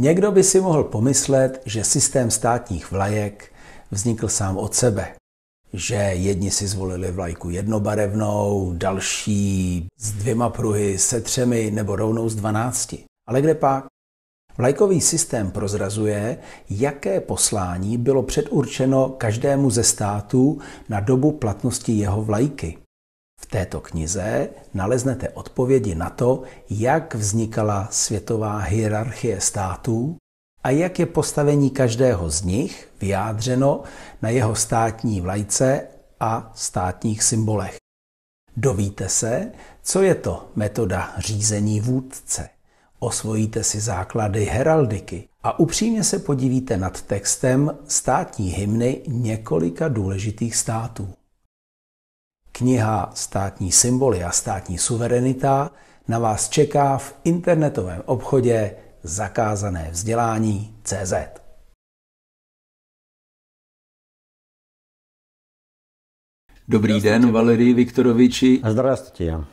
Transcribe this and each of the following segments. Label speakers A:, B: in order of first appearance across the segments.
A: Někdo by si mohl pomyslet, že systém státních vlajek vznikl sám od sebe. Že jedni si zvolili vlajku jednobarevnou, další s dvěma pruhy, se třemi nebo rovnou s dvanácti. Ale kde pak? Vlajkový systém prozrazuje, jaké poslání bylo předurčeno každému ze států na dobu platnosti jeho vlajky. V této knize naleznete odpovědi na to, jak vznikala světová hierarchie států a jak je postavení každého z nich vyjádřeno na jeho státní vlajce a státních symbolech. Dovíte se, co je to metoda řízení vůdce. Osvojíte si základy heraldiky a upřímně se podívíte nad textem státní hymny několika důležitých států Kniha Státní symboly a státní suverenita na vás čeká v internetovém obchodě zakázané vzdělání CZ.
B: Dobrý den, Valerii Viktoroviči.
C: Здравствуйте.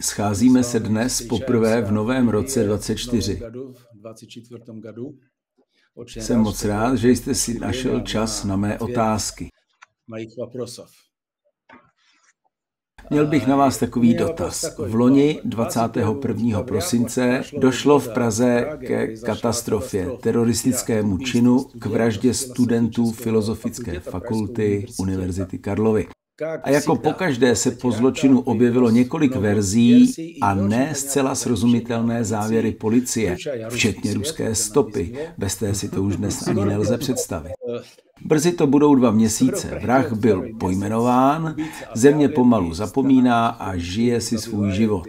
B: Scházíme se dnes poprvé v novém roce 24. Jsem moc rád, že jste si našel čas na mé otázky. Měl bych na vás takový dotaz. V loni 21. prosince došlo v Praze ke katastrofě, teroristickému činu, k vraždě studentů Filozofické fakulty Univerzity Karlovy. A jako pokaždé se po zločinu objevilo několik verzí a ne zcela srozumitelné závěry policie, včetně ruské stopy. Bez té si to už dnes ani nelze představit. Brzy to budou dva měsíce. Vrah byl pojmenován, země pomalu zapomíná a žije si svůj život.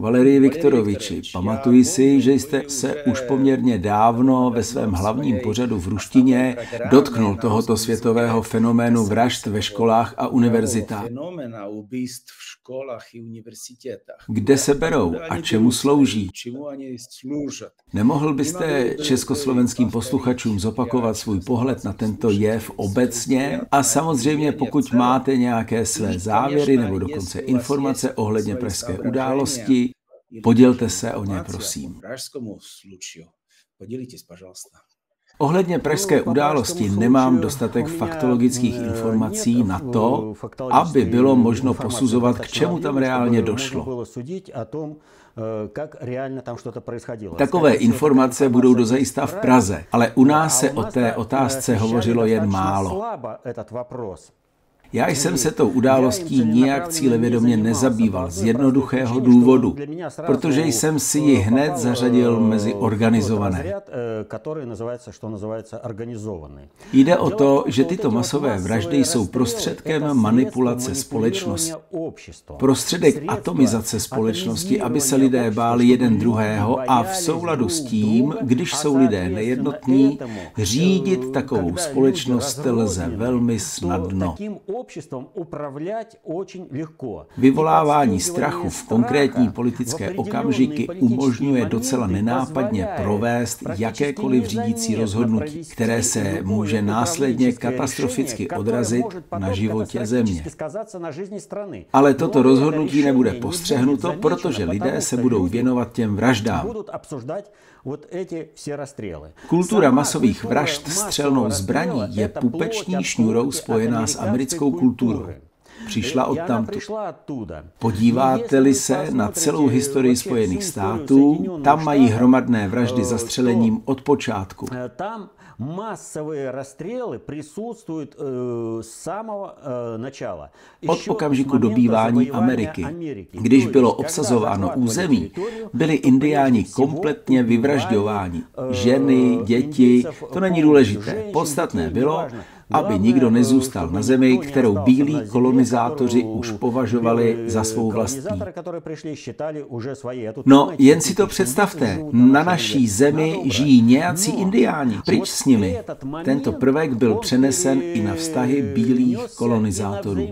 B: Valerii Viktoroviči, pamatuji si, že jste se už poměrně dávno ve svém hlavním pořadu v ruštině dotknul tohoto světového fenoménu vražd ve školách a univerzitách. Kde se berou a čemu slouží? Nemohl byste československým posluchačům zopakovat svůj pohled na tento jev obecně a samozřejmě pokud máte nějaké své závěry nebo dokonce informace ohledně pražské události, podělte se o ně, prosím. Ohledně pražské události nemám dostatek faktologických informací na to, aby bylo možno posuzovat, k čemu tam reálně došlo. Takové informace budou dozajistá v Praze, ale u nás se o té otázce hovořilo jen málo. Já jsem se tou událostí nijak cílevědomě nezabýval z jednoduchého důvodu, protože jsem si ji hned zařadil mezi organizované. Jde o to, že tyto masové vraždy jsou prostředkem manipulace společnosti. Prostředek atomizace společnosti, aby se lidé báli jeden druhého a v souladu s tím, když jsou lidé nejednotní, řídit takovou společnost lze velmi snadno. Vyvolávání strachu v konkrétní politické okamžiky umožňuje docela nenápadně provést jakékoliv řídící rozhodnutí, které se může následně katastroficky odrazit na životě země. Ale toto rozhodnutí nebude postřehnuto, protože lidé se budou věnovat těm vraždám. Kultura masových vražd střelnou zbraní je pupeční šňůrou spojená s americkou kulturou. Přišla od tamtu. Podíváte-li se na celou historii Spojených států, tam mají hromadné vraždy zastřelením od počátku. Tam masové rozstřely присутствуют э, с самого э, начала. Od okamžiku dobývání Ameriky, když bylo obsazováno území, byli indiáni kompletně vyvražďováni. Э, Ženy, děti, to není důležité. Podstatné bylo, aby nikdo nezůstal na zemi, kterou bílí kolonizátoři už považovali za svou vlastní. No, jen si to představte. Na naší zemi žijí nějací indiáni. Pryč s nimi. Tento prvek byl přenesen i na vztahy bílých kolonizátorů.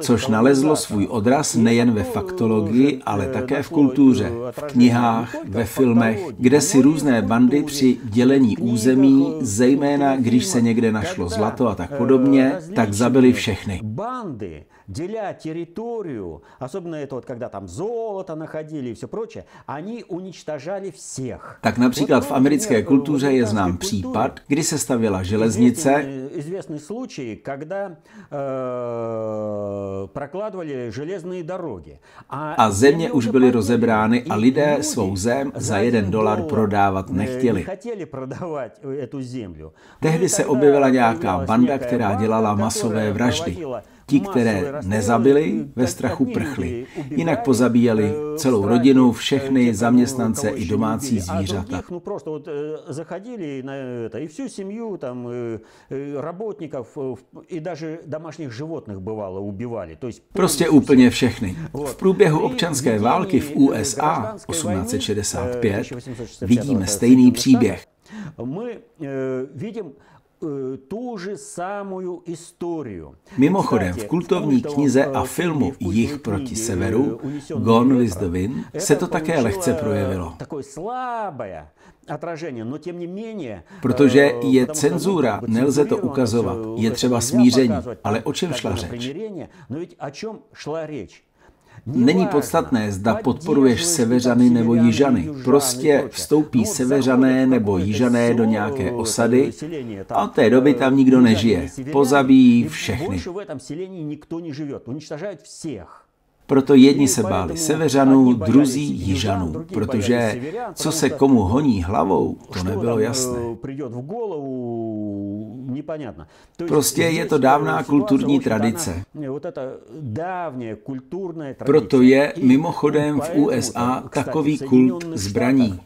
B: Což nalezlo svůj odraz nejen ve faktologii, ale také v kultuře, v knihách, ve filmech, kde si různé bandy při dělení území, zejména když se někdo někde našlo zlato a tak podobně, tak zabili všechny.
C: Деля территорию, особенно это вот когда там золото находили и все прочее, они уничтожали всех.
B: Tak například v americké kultuře je znám případ, kdy se stavěla železnice.
C: Известный случай, когда э, прокладывали железные дороги.
B: A země už byly rozebrány a lidé svou zem za jeden dolar prodávat nechtěli. Tehdy se objevila nějaká banda, která dělala masové vraždy. Ti, které nezabili, ve strachu prchli. Jinak pozabíjeli celou rodinu, všechny zaměstnance i domácí zvířata.
C: Zachodili na to, i всю семью, tam, работников, i даже домашних животных бывало убивали. То есть
B: Prostě úplně všechny. V průběhu občanské války v USA 1865 vidíme stejný příběh.
C: My vidíme tu samou historii.
B: Mimochodem, v kultovní knize a filmu Jich proti severu, Gone with the Wind, se to také lehce projevilo. Protože je cenzura, nelze to ukazovat, je třeba smíření. Ale o čem šla řeč? Není podstatné, zda podporuješ seveřany nebo jižany. Prostě vstoupí seveřané nebo jižané do nějaké osady a od té doby tam nikdo nežije. Pozabíjí všechny. Proto jedni se báli severanů, druzí jižanů, protože co se komu honí hlavou, to nebylo jasné. Prostě je to dávná kulturní tradice. Proto je mimochodem v USA takový kult zbraní.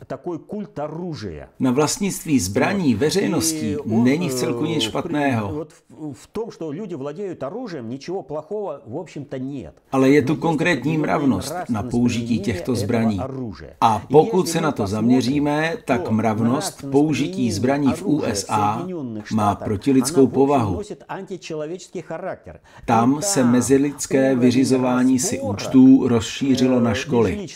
B: Na vlastnictví zbraní veřejností není v celku nic špatného. Ale je tu konkrétní mravnost na použití těchto zbraní. A pokud se na to zaměříme, tak mravnost použití zbraní v USA má protilidskou povahu. Tam se mezilidské vyřizování si účtů rozšířilo na školy,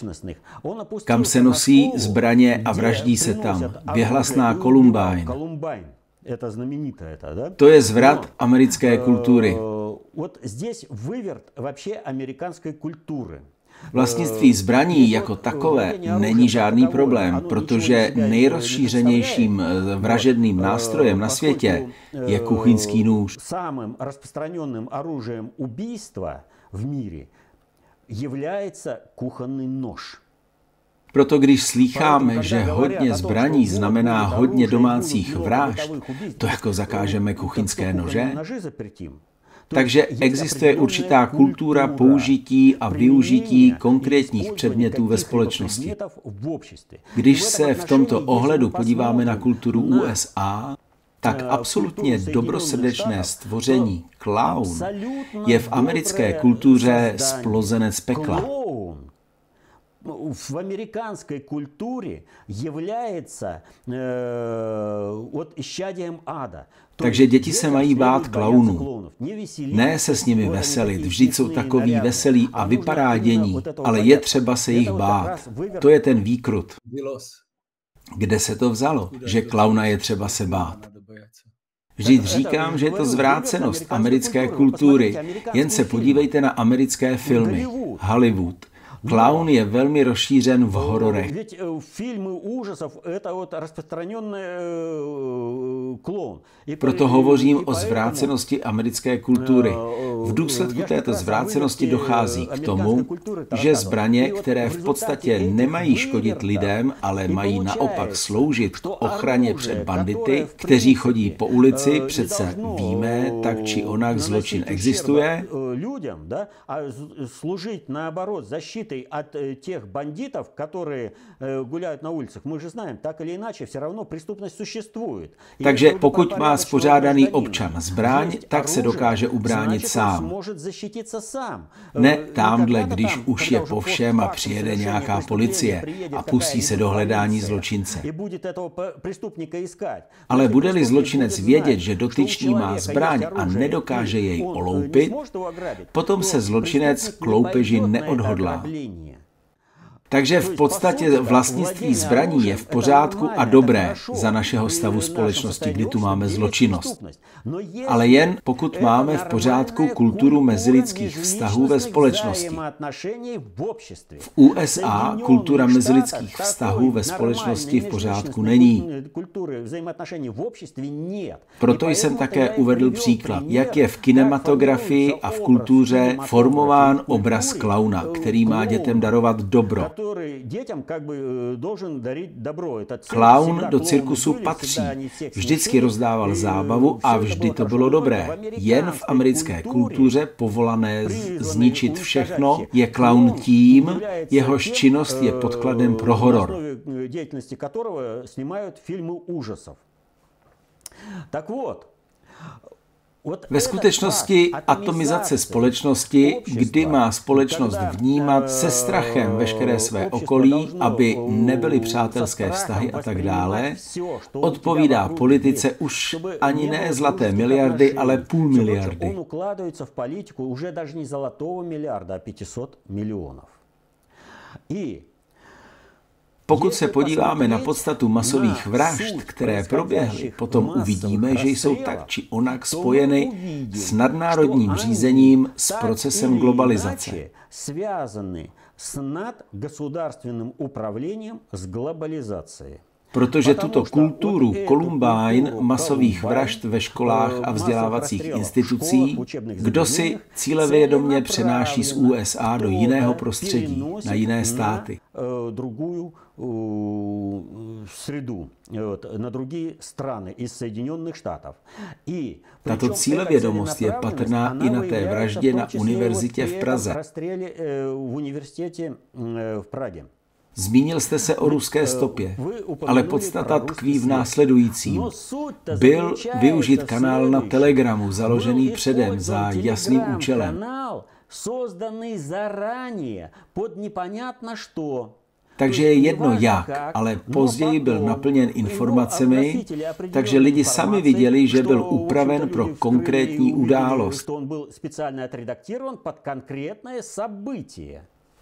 B: kam se nosí zbraně a vraždí se tam. Věhlasná Columbine. To je zvrat americké kultury.
C: Вот здесь выверт вообще американской культуры.
B: Vlastnictví zbraní jako takové není žádný problém, protože nejrozšířenějším eh, vražedným nástrojem na světě je kuchyňský nůž.
C: Самым распространенным оружием убийства в мире является кухонный нож.
B: Proto když slýcháme, že hodně zbraní znamená hodně domácích vražd, to jako zakážeme kuchyňské nože? Takže existuje určitá kultura použití a využití konkrétních předmětů ve společnosti. Když se v tomto ohledu podíváme na kulturu USA, tak absolutně dobrosrdečné stvoření clown je v americké kultuře splozenec pekla
C: в американской культуре является э, вот исчадием ада.
B: Takže děti se mají bát klaunů. Ne se s nimi veselit, vždyť jsou takový veselí a vyparádění, ale je třeba se jich bát. To je ten výkrut. Kde se to vzalo, že klauna je třeba se bát? Vždyť říkám, že je to zvrácenost americké kultury. Jen se podívejte na americké filmy. Hollywood. Clown je velmi rozšířen v hororech. Proto hovořím o zvrácenosti americké kultury. V důsledku této zvrácenosti dochází k tomu, že zbraně, které v podstatě nemají škodit lidem, ale mají naopak sloužit k ochraně před bandity, kteří chodí po ulici, přece víme, tak či onak zločin existuje,
C: защитой от э, тех бандитов, которые э, гуляют на улицах. Мы же знаем, так или иначе, все равно преступность существует.
B: Takže pokud má spořádaný občan zbraň, tak se dokáže ubránit sám. Ne э, tamhle, když už je po všem a přijede nějaká policie a pustí se do hledání zločince. Ale bude-li zločinec vědět, že dotyčný má zbraň a nedokáže jej oloupit, potom se zločinec k loupeži neodhodlá. мышления.
C: Takže v podstatě vlastnictví zbraní je v pořádku a dobré za našeho stavu společnosti, kdy tu máme zločinnost. Ale jen pokud máme v pořádku kulturu mezilidských vztahů ve společnosti. V USA kultura mezilidských vztahů ve společnosti v pořádku není. Proto jsem také uvedl příklad, jak je v kinematografii a v kultuře formován obraz klauna, který má dětem darovat dobro Klaun do cirkusu patří. Vždycky rozdával zábavu a vždy to bylo dobré. Jen v americké kultuře povolané zničit všechno je klaun tím, jehož činnost je podkladem pro horor. Tak вот, ve skutečnosti atomizace společnosti, kdy má společnost vnímat se strachem veškeré své okolí, aby nebyly přátelské vztahy a tak dále, odpovídá politice už ani ne zlaté miliardy, ale půl miliardy. I pokud se podíváme na podstatu masových vražd, které proběhly, potom uvidíme, že jsou tak či onak spojeny s nadnárodním řízením s procesem globalizace. s nadgосударственным управлением с глобализацией. Protože tuto kulturu Columbine masových vražd ve školách a vzdělávacích institucí kdo si cílevědomě přenáší z USA do jiného prostředí, na jiné státy. среду, на другие страны из Соединенных Штатов. И Tato cílevědomost je patrná i na té vraždě na univerzitě v Praze. Zmínil jste se o ruské stopě, ale podstata tkví v následujícím. Byl využit kanál na Telegramu, založený předem za jasným účelem. Takže je jedno jak, ale později byl naplněn informacemi, takže lidi sami viděli, že byl upraven pro konkrétní událost.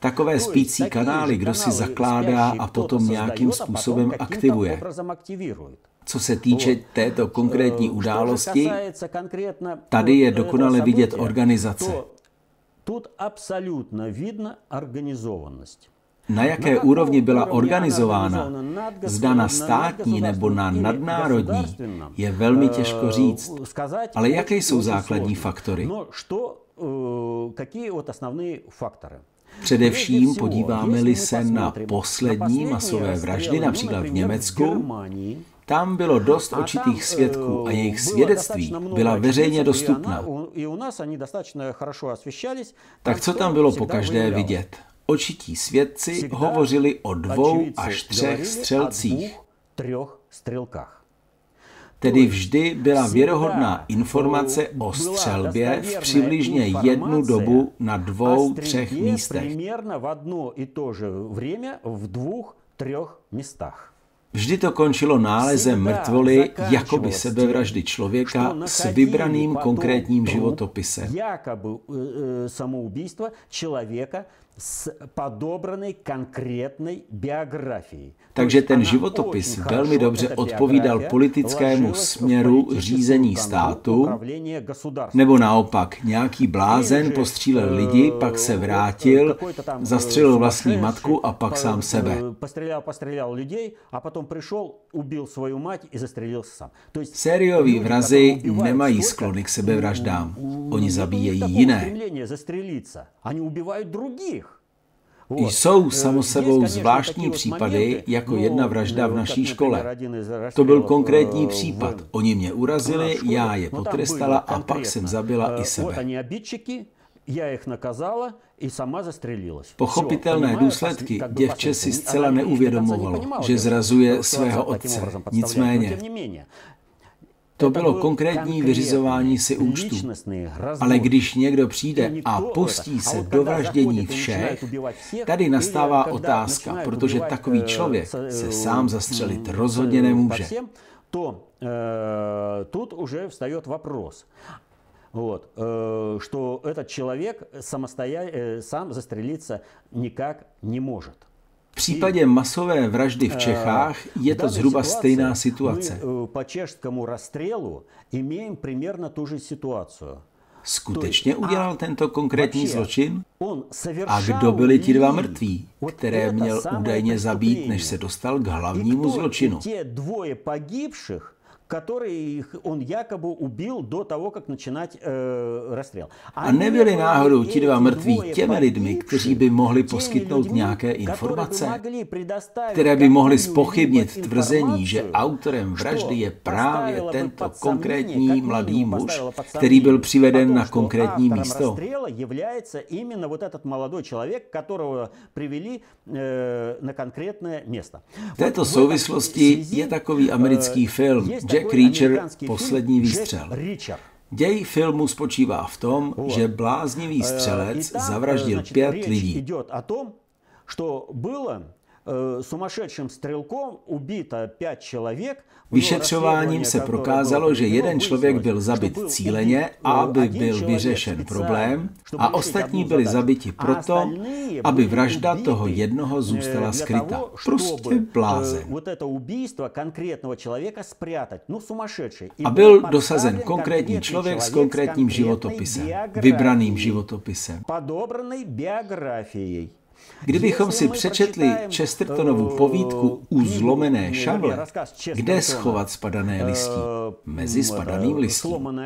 C: Takové spící kanály, kdo si zakládá a potom nějakým způsobem aktivuje. Co se týče této konkrétní události, tady je dokonale vidět organizace. Тут абсолютно видно организованность. Na jaké úrovni byla organizována, zda na státní nebo na nadnárodní, je velmi těžko říct. Ale jaké jsou základní faktory? Především podíváme-li se na poslední masové vraždy, například v Německu, tam bylo dost očitých svědků a jejich svědectví byla veřejně dostupná. Tak co tam bylo po každé vidět? Očití svědci hovořili o dvou až třech střelcích. Tedy vždy byla věrohodná informace o střelbě v přibližně jednu dobu na dvou, třech místech. Vždy to končilo nálezem mrtvoly jakoby sebevraždy člověka s vybraným konkrétním životopisem Jakoby samoubийство человека s podobranej konkrétnej biografií. Takže ten životopis velmi dobře odpovídal politickému směru řízení státu, nebo naopak nějaký blázen postřílel lidi, pak se vrátil, zastřelil vlastní matku a pak sám sebe. Sérioví vrazy nemají sklony k sebevraždám. Oni zabíjejí jiné. Jsou samo sebou zvláštní případy, jako jedna vražda v naší škole. To byl konkrétní případ. Oni mě urazili, já je potrestala a pak jsem zabila i sebe. Já jich nakazala i sama zastřelilась. Pochopitelné důsledky děvče si zcela neuvědomovalo, že zrazuje svého otce. Nicméně, to bylo konkrétní vyřizování si účtu. Ale když někdo přijde a pustí se do vraždění všech, tady nastává otázka, protože takový člověk se sám zastřelit rozhodně nemůže. To тут уже встает вопрос. Вот, э, что этот человек самостоятельно, э, сам застрелиться никак не может.
B: V případě masové vraždy v Čechách je to zhruba stejná situace.
C: Po češskému rozstřelu имеем примерно ту же ситуацию.
B: Skutečně udělal tento konkrétní zločin? A kdo byli ti dva mrtví, které měl údajně zabít, než se dostal k hlavnímu zločinu?
C: которые он který on jakoby ubil do toho, jak začínat rostřel.
B: A nebyli náhodou ti dva mrtví těmi lidmi, kteří by mohli poskytnout nějaké informace, které by mohly spochybnit tvrzení, že autorem vraždy je právě tento konkrétní mladý muž, který byl přiveden na konkrétní místo. V této souvislosti je takový americký film Jack Reacher Poslední výstřel. Děj filmu spočívá v tom, že bláznivý střelec zavraždil pět lidí Э, сумасшедшим стрелком убито пять человек. Vyšetřováním se prokázalo, že jeden člověk byl zabit cíleně, aby byl vyřešen problém, a ostatní byli zabiti proto, aby vražda toho jednoho zůstala skryta. Prostě blázen. A byl dosazen konkrétní člověk s konkrétním životopisem, vybraným životopisem. Kdybychom si přečetli Chestertonovu povídku U zlomené šavle, kde schovat spadané listí? Mezi spadaným listím.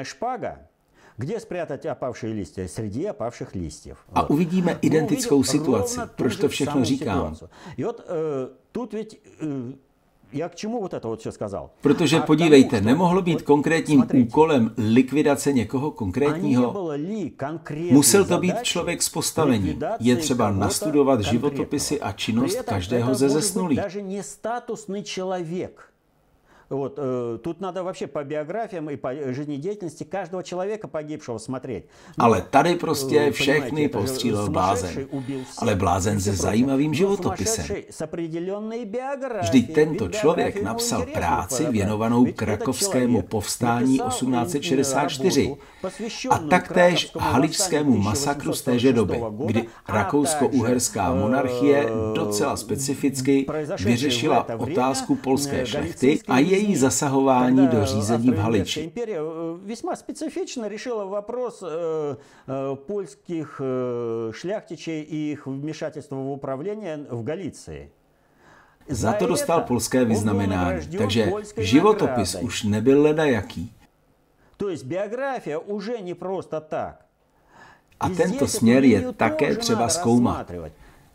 B: Kde spрятать опавшие листья? Среди опавших листьев. A uvidíme identickou situaci. Proč to všechno říkám?
C: Já k čemu вот это вот все сказал?
B: Protože podívejte, nemohlo být konkrétním úkolem likvidace někoho konkrétního. Musel to být člověk z postavení. Je třeba nastudovat životopisy a činnost každého ze zesnulých.
C: Вот, э, тут надо вообще по биографиям и по жизнедеятельности каждого человека погибшего смотреть.
B: Ale tady prostě všechny postřílel blázen. Ale blázen se zajímavým životopisem. Vždyť tento člověk napsal práci věnovanou krakovskému povstání 1864 a taktéž haličskému masakru z téže doby, kdy rakousko-uherská monarchie docela specificky vyřešila otázku polské šlechty a je její zasahování do řízení v Haliči.
C: Весьма специфично решила вопрос польских шляхтичей и их вмешательства в управление в Галиции.
B: Za to dostal polské vyznamenání, takže životopis už nebyl ledajaký.
C: To есть биография уже не просто так.
B: A tento směr je také třeba zkoumat.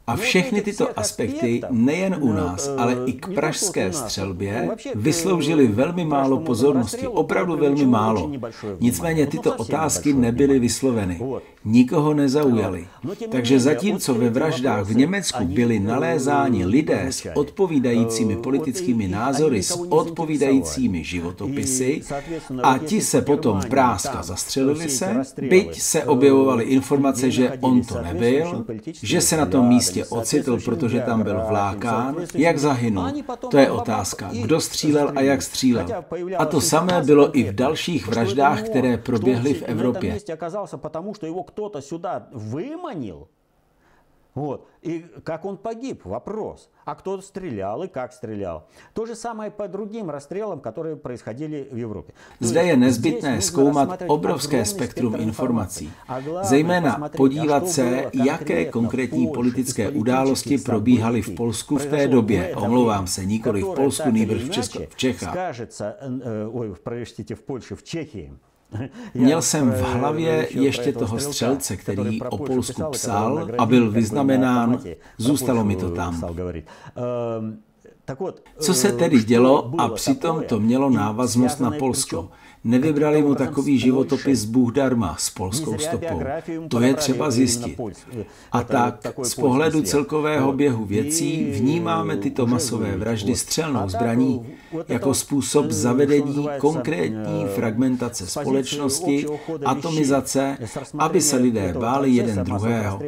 B: A všechny tyto aspekty nejen u nás, ale i k pražské střelbě vysloužily velmi málo pozornosti, opravdu velmi málo. Nicméně tyto otázky nebyly vysloveny. Nikoho nezaujaly. Takže zatímco ve vraždách v Německu byli nalézáni lidé s odpovídajícími politickými názory, s odpovídajícími životopisy a ti se potom práska zastřelili se, byť se objevovaly informace, že on to nebyl, že se na tom místě místě ocitl, protože tam byl vlákán, jak zahynul. To je otázka, kdo střílel a jak střílel. A to samé bylo i v dalších vraždách, které proběhly v Evropě.
C: Вот. И как он погиб? Вопрос. А кто стрелял и как стрелял? То же самое по другим расстрелам, которые происходили в Европе.
B: Zde je nezbytné zkoumat obrovské spektrum informací. Zejména podívat se, jaké konkrétní politické události probíhaly v Polsku v té době. Omlouvám se, nikoli v Polsku, nýbrž v, Česku, v Čechách.
C: Ой, v Польше, v Čechii.
B: Měl jsem v hlavě ještě toho střelce, který o Polsku psal a byl vyznamenán, zůstalo mi to tam. Co se tedy dělo? A přitom to mělo návaznost na Polsko? Nevybrali mu takový životopis Bůh darma s polskou stopou. To je třeba zjistit. A tak z pohledu celkového běhu věcí vnímáme tyto masové vraždy střelnou zbraní jako způsob zavedení konkrétní fragmentace společnosti, atomizace, aby se lidé báli jeden druhého.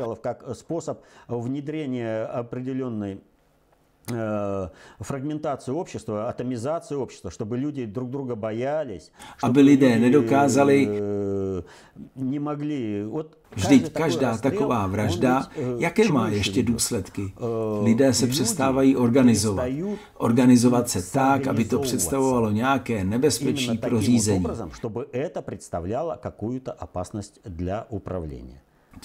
B: fragmentaci общества, atomizaci общества, чтобы люди друг друга боялись. Aby lidé nedokázali Vždyť každá taková vražda, jaké má ještě důsledky? Lidé se přestávají organizovat. Organizovat se tak, aby to představovalo nějaké nebezpečí pro řízení.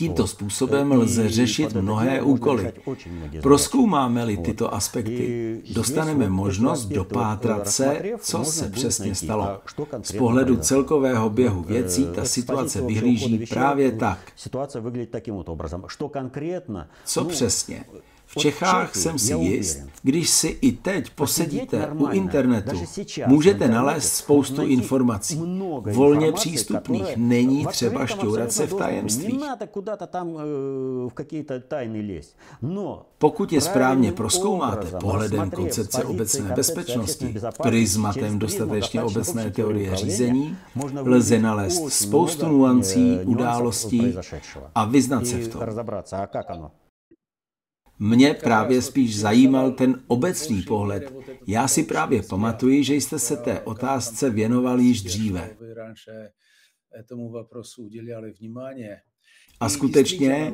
B: Tímto způsobem lze řešit mnohé úkoly. Proskoumáme-li tyto aspekty, dostaneme možnost dopátrat se, co se přesně stalo. Z pohledu celkového běhu věcí ta situace vyhlíží právě tak. Co přesně? V Čechách jsem si jist, když si i teď posedíte u internetu, můžete nalézt spoustu informací. Volně přístupných není třeba šťourat se v tajemstvích. Pokud je správně proskoumáte pohledem koncepce obecné bezpečnosti, prismatem dostatečně obecné teorie řízení, lze nalézt spoustu nuancí, událostí a vyznat se v tom. Mě právě spíš zajímal ten obecný pohled. Já si právě pamatuji, že jste se té otázce věnoval již dříve. A skutečně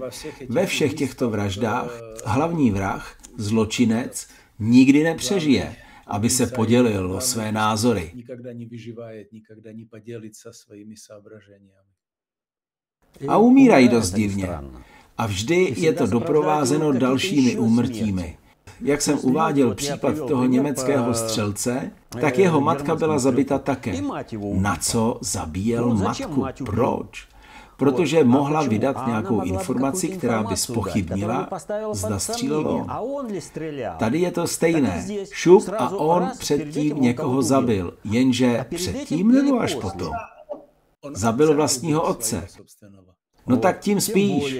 B: ve všech těchto vraždách hlavní vrah, zločinec, nikdy nepřežije, aby se podělil o své názory. A umírají dost divně. A vždy je to doprovázeno dalšími úmrtími. Jak jsem uváděl případ toho německého střelce, tak jeho matka byla zabita také. Na co zabíjel matku? Proč? protože mohla vydat nějakou informaci, která by spochybnila, zda střílelo. Tady je to stejné. Šup a on předtím někoho zabil, jenže předtím nebo až potom. Zabil vlastního otce. No tak tím spíš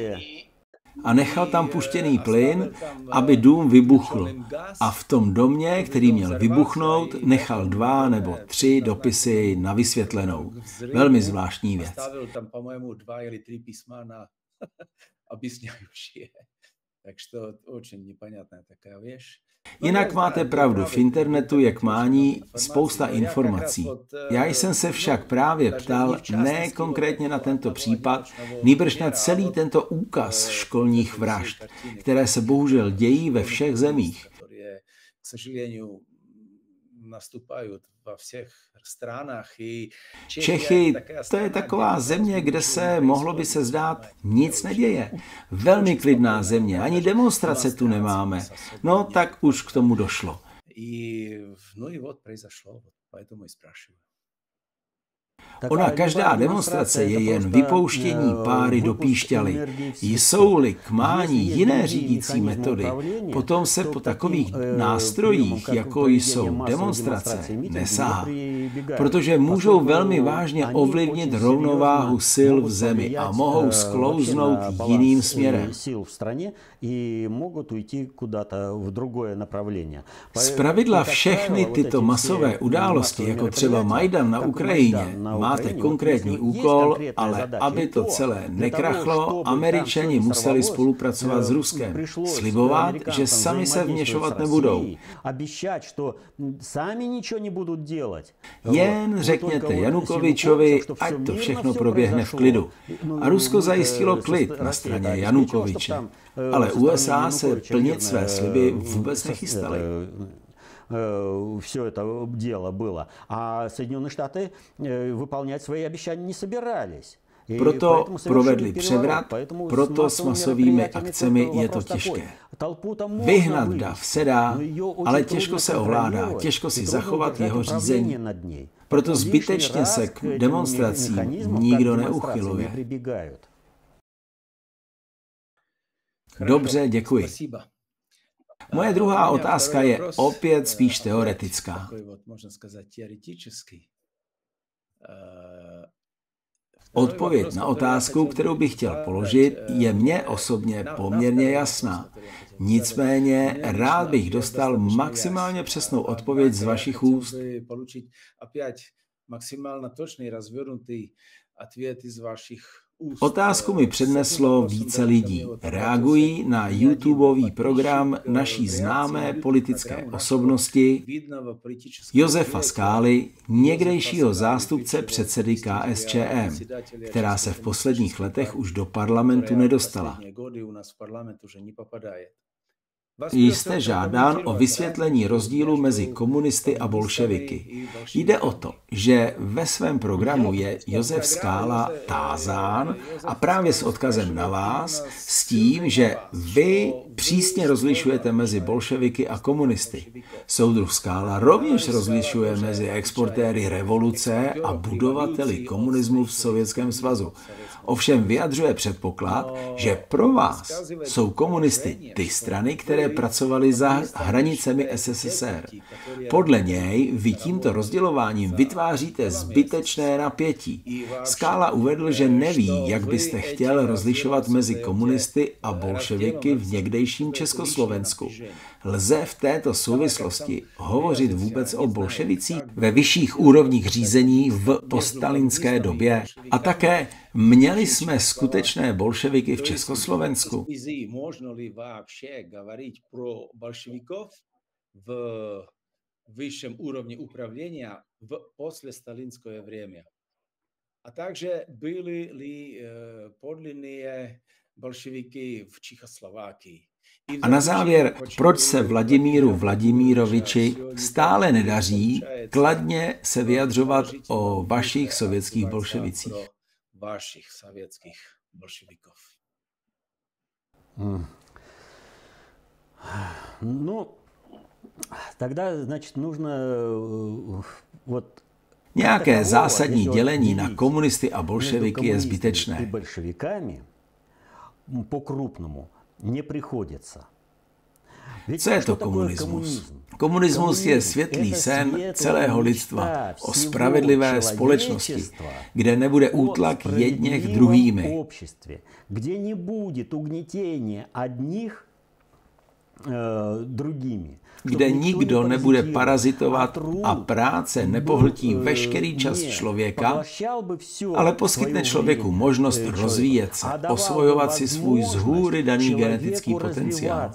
B: a nechal tam puštěný plyn, aby dům vybuchl. A v tom domě, který měl vybuchnout, nechal dva nebo tři dopisy na vysvětlenou. Velmi zvláštní věc. tam, dva или tři písma na Takže to очень непонятная такая вещь. Jinak máte pravdu, v internetu je k mání spousta informací. Já jsem se však právě ptal ne konkrétně na tento případ, nýbrž na celý tento úkaz školních vražd, které se bohužel dějí ve všech zemích nastupají ve všech stranách. I Čechy, to je taková země, kde se, mohlo by se zdát, nic neděje. Velmi klidná země, ani demonstrace tu nemáme. No tak už k tomu došlo. No i вот произошло, поэтому и спрашиваю. Ona každá demonstrace je jen vypouštění páry do píšťaly. Jsou-li k mání jiné řídící metody, potom se po takových nástrojích, jako jsou demonstrace, nesá, protože můžou velmi vážně ovlivnit rovnováhu sil v zemi a mohou sklouznout jiným směrem. Zpravidla všechny tyto masové události, jako třeba Majdan na Ukrajině, máte konkrétní úkol, ale aby to celé nekrachlo, američani museli spolupracovat s Ruskem. Slibovat, že sami se vměšovat nebudou. Jen řekněte Janukovičovi, ať to všechno proběhne v klidu. A Rusko zajistilo klid na straně Janukoviče. Ale USA se plnit své sliby vůbec nechystali
C: Э, все это дело было. А Соединенные Штаты э, выполнять свои обещания не собирались.
A: Proto provedli převrat, proto s masovými akcemi je to těžké. Vyhnat dav se dá, ale těžko se ovládá, těžko si zachovat jeho řízení. Proto zbytečně se k demonstracím nikdo neuchyluje. Dobře, děkuji. Moje druhá otázka je opět spíš teoretická. Odpověď na otázku, kterou bych chtěl položit, je mně osobně poměrně jasná. Nicméně rád bych dostal maximálně přesnou odpověď z vašich úst. Maximálně točný, rozvrhnutý odpověď z vašich
B: Otázku mi předneslo více lidí. Reagují na YouTubeový program naší známé politické osobnosti Josefa Skály, někdejšího zástupce předsedy KSČM, která se v posledních letech už do parlamentu nedostala. Jste žádán o vysvětlení rozdílu mezi komunisty a bolševiky. Jde o to, že ve svém programu je Josef Skála tázán a právě s odkazem na vás, s tím, že vy přísně rozlišujete mezi bolševiky a komunisty. Soudruh Skála rovněž rozlišuje mezi exportéry revoluce a budovateli komunismu v Sovětském svazu. Ovšem vyjadřuje předpoklad, že pro vás jsou komunisty ty strany, které pracovaly za hranicemi SSSR. Podle něj vy tímto rozdělováním vytváříte zbytečné napětí. Skála uvedl, že neví, jak byste chtěl rozlišovat mezi komunisty a bolševiky v někdejším Československu. Lze v této souvislosti hovořit vůbec o bolševicích ve vyšších úrovních řízení v postalinské době? A také, měli jsme skutečné bolševiky v Československu?
A: v vyšším úrovni upravlení v posle stalinské vrémě. A takže byli li eh, podlinné bolševiky v Čechoslovákii.
B: A na závěr, proč se Vladimíru Vladimíroviči stále nedaří kladně se vyjadřovat o vašich sovětských bolševicích?
A: Vašich sovětských bolševikov.
C: Hmm. No, тогда, значит, нужно э, вот
B: Nějaké zásadní dělení na komunisty a bolševiky je zbytečné.
C: по крупному не приходится.
B: Co je to komunismus? Komunismus je světlý sen celého lidstva o spravedlivé společnosti, kde nebude útlak jedněch druhými.
C: Kde nebude угнетение одних druhými.
B: Kde nikdo nebude parazitovat a práce nepohltí veškerý čas člověka, ale poskytne člověku možnost rozvíjet se, osvojovat si svůj z hůry daný genetický potenciál.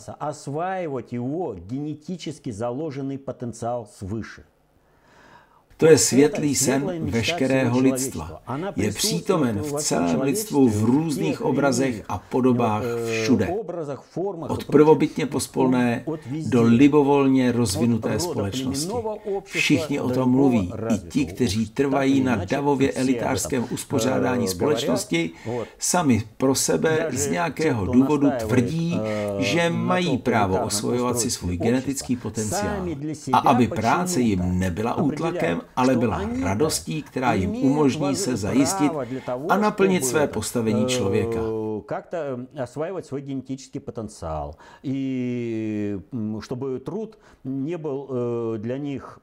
B: To je světlý sen veškerého lidstva. Je přítomen v celém lidstvu v různých obrazech a podobách všude. Od prvobytně pospolné do libovolně rozvinuté společnosti. Všichni o tom mluví. I ti, kteří trvají na davově elitářském uspořádání společnosti, sami pro sebe z nějakého důvodu tvrdí, že mají právo osvojovat si svůj genetický potenciál. A aby práce jim nebyla útlakem, ale byla radostí, která jim umožní se zajistit a naplnit své postavení člověka.
C: Как-то осваивать свой генетический потенциал. И чтобы труд не был для них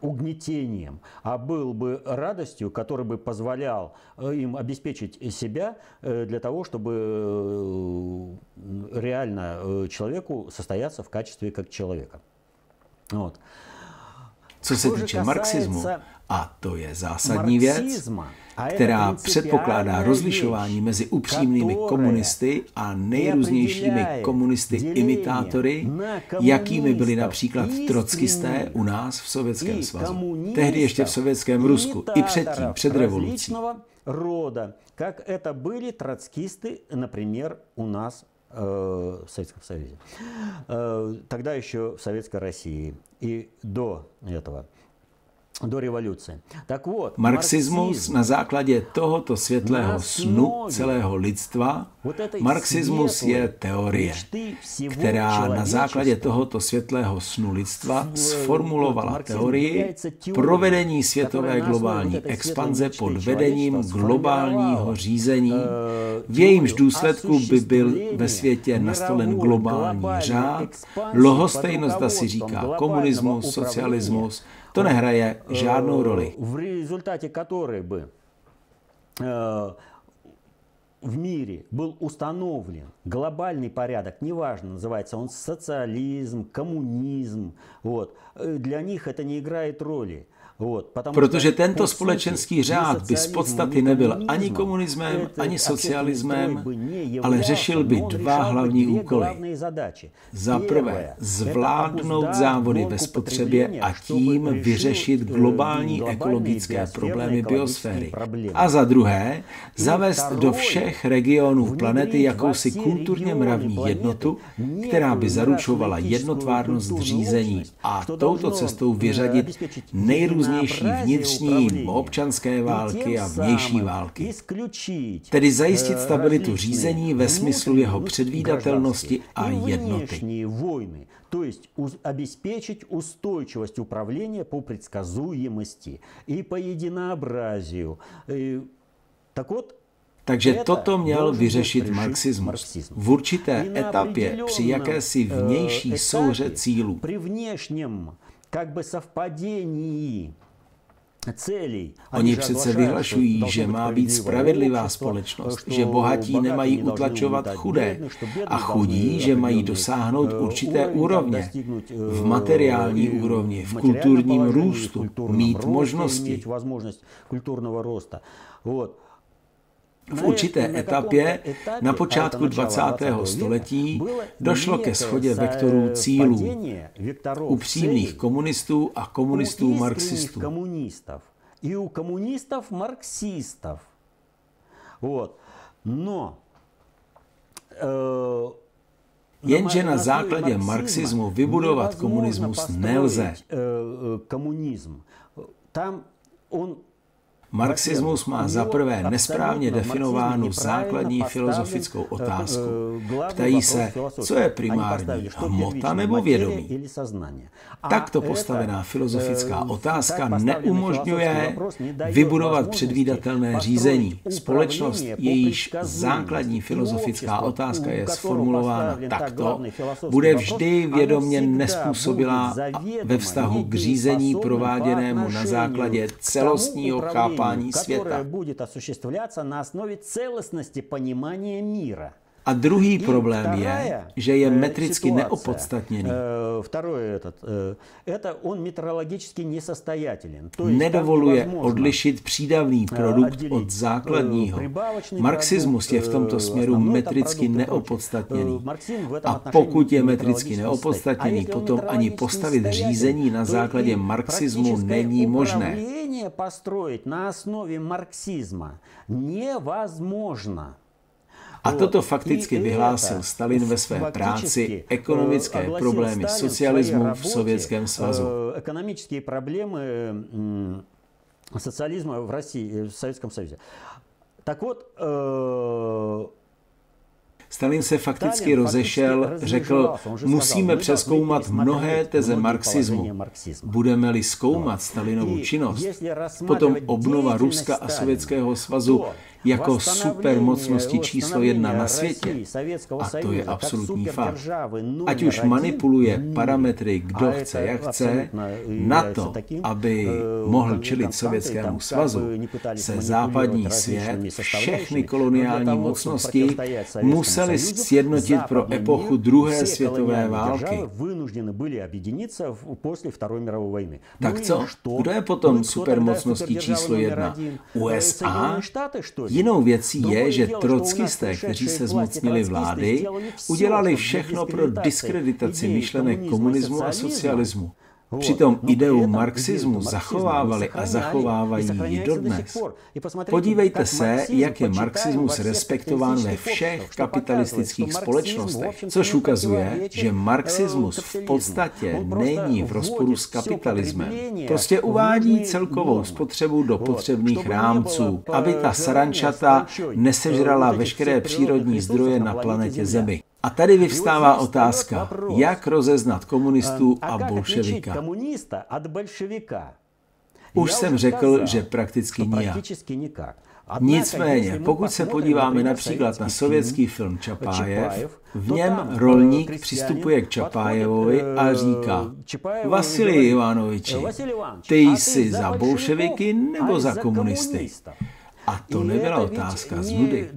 C: угнетением, а был бы радостью, который бы позволял им обеспечить себя для того, чтобы реально человеку состояться в качестве как человека. Вот.
B: Co se týče marxismu, a to je zásadní věc, která předpokládá rozlišování mezi upřímnými komunisty a nejrůznějšími komunisty imitátory, jakými byli například trockisté u nás v Sovětském svazu. Tehdy ještě v Sovětském Rusku, i předtím, před revolucí.
C: рода, как это были троцкисты, например, у нас в Советском Союзе. Тогда еще в Советской России и до этого do revoluce.
B: Tak вот, marxismus na základě tohoto světlého snu celého lidstva, marxismus je teorie, která na základě tohoto světlého snu lidstva sformulovala teorii provedení světové globální expanze pod vedením globálního řízení, v jejímž důsledku by byl ve světě nastolen globální řád, lohostejnost asi říká komunismus, socialismus, to nehraje žádnou roli.
C: В результате которой бы в мире был установлен глобальный порядок, неважно, называется он социализм, коммунизм, вот, для них это не играет роли.
B: Protože tento společenský řád by z podstaty nebyl ani komunismem, ani socialismem, ale řešil by dva hlavní úkoly. Za prvé, zvládnout závody ve spotřebě a tím vyřešit globální ekologické problémy biosféry. A za druhé, zavést do všech regionů planety jakousi kulturně mravní jednotu, která by zaručovala jednotvárnost řízení a touto cestou vyřadit nejrůznější nejrůznější vnitřní občanské války a vnější války. Tedy zajistit stabilitu řízení ve smyslu jeho předvídatelnosti a jednoty.
C: То есть обеспечить устойчивость управления по предсказуемости и по единообразию.
B: Так вот, takže toto měl vyřešit marxismus v určité etapě při jakési vnější souře cílů. Při vnějším, как бы совпадении Oni přece vyhlašují, že má být spravedlivá společnost, že bohatí nemají utlačovat chudé a chudí, že mají dosáhnout určité úrovně, v materiální úrovni, v kulturním růstu, mít možnosti. V určité etapě na počátku 20. století došlo ke schodě vektorů cílů upřímných komunistů a komunistů marxistů.
C: И у коммунистов марксистов. Вот. Но
B: э, Jenže na základě marxismu vybudovat komunismus nelze.
C: Komunism. Tam on
B: Marxismus má za prvé nesprávně definovánu základní filozofickou otázku. Ptají se, co je primární, hmota nebo vědomí. Takto postavená filozofická otázka neumožňuje vybudovat předvídatelné řízení. Společnost, jejíž základní filozofická otázka je sformulována takto, bude vždy vědomě nespůsobilá ve vztahu k řízení prováděnému na základě celostního chápání компании которая
C: света. будет осуществляться на основе целостности понимания мира.
B: A druhý problém je, že je metricky neopodstatněný. Nedovoluje odlišit přídavný produkt od základního. Marxismus je v tomto směru metricky neopodstatněný. A pokud je metricky neopodstatněný, potom ani postavit řízení na základě marxismu není možné.
C: построить на основе марксизма невозможно.
B: A toto fakticky vyhlásil Stalin ve své práci Ekonomické problémy socialismu v Sovětském svazu.
C: Ekonomické problémy socialismu v России, v Sovětském svazu. Tak вот,
B: Stalin se fakticky rozešel, řekl, musíme přeskoumat mnohé teze marxismu. Budeme-li zkoumat Stalinovu činnost, potom obnova Ruska a Sovětského svazu jako supermocnosti číslo jedna na světě. A to je absolutní fakt. Ať už manipuluje parametry, kdo chce, jak chce, na to, aby mohl čelit Sovětskému svazu, se západní svět, všechny koloniální mocnosti museli sjednotit pro epochu druhé světové války. Tak co? Kdo je potom supermocností číslo jedna? USA? Jinou věcí je, že trockisté, kteří se zmocnili vlády, udělali všechno pro diskreditaci myšlenek komunismu a socialismu. Přitom ideu marxismu zachovávali a zachovávají ji dodnes. Podívejte se, jak je marxismus respektován ve všech kapitalistických společnostech, což ukazuje, že marxismus v podstatě není v rozporu s kapitalismem. Prostě uvádí celkovou spotřebu do potřebných rámců, aby ta sarančata nesežrala veškeré přírodní zdroje na planetě Zemi. A tady vyvstává otázka, jak rozeznat komunistů a bolševika. Už jsem řekl, že prakticky nijak. Nicméně, pokud se podíváme například na sovětský film Čapájev, v něm rolník přistupuje k Čapájevovi a říká Vasily Ivanoviči, ty jsi za bolševiky nebo za komunisty? A to nebyla otázka z nudy.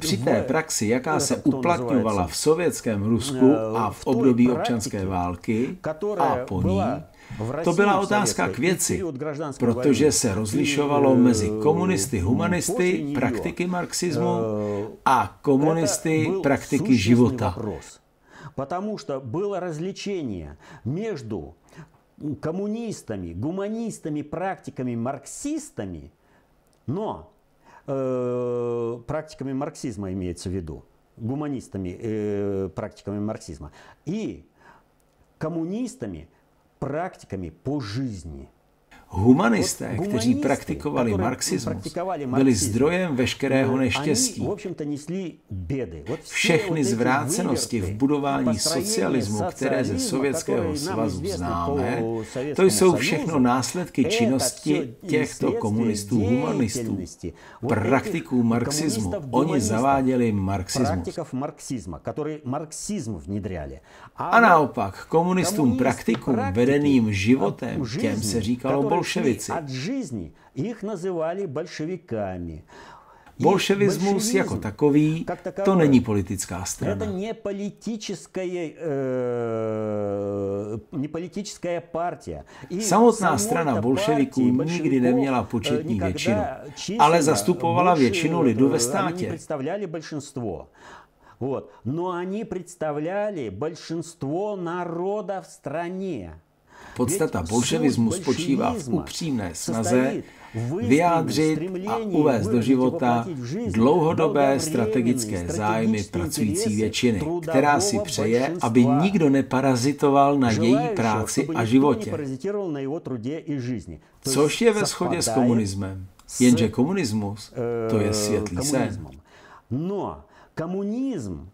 B: Při té praxi, jaká se uplatňovala v sovětském Rusku a v období občanské války a po ní, to byla otázka k věci, protože se rozlišovalo mezi komunisty humanisty, praktiky marxismu a komunisty praktiky života.
C: Потому что было развлечение между коммунистами, гуманистами, практиками, марксистами, но э, практиками марксизма имеется в виду, гуманистами, э, практиками марксизма, и коммунистами, практиками по жизни –
B: Humanisté, kteří praktikovali marxismus, byli zdrojem veškerého neštěstí. Všechny zvrácenosti v budování socialismu, které ze Sovětského svazu známe, to jsou všechno následky činnosti těchto komunistů humanistů, praktiků marxismu. Oni zaváděli marxismus. A naopak komunistům praktikům vedeným životem, těm se říkalo bolševici. Od жизни их называли большевиками. Bolševismus jako takový, to není politická strana.
C: Это не политическая, не политическая партия.
B: Samotná strana bolševiků nikdy neměla početní většinu, ale zastupovala většinu lidu ve státě.
C: Вот. Но они представляли большинство народа в стране.
B: Podstata bolševismu spočívá v upřímné snaze vyjádřit a uvést do života dlouhodobé strategické zájmy pracující většiny, která si přeje, aby nikdo neparazitoval na její práci a životě. Což je ve shodě s komunismem. Jenže komunismus to je světlý sen.
C: No, komunism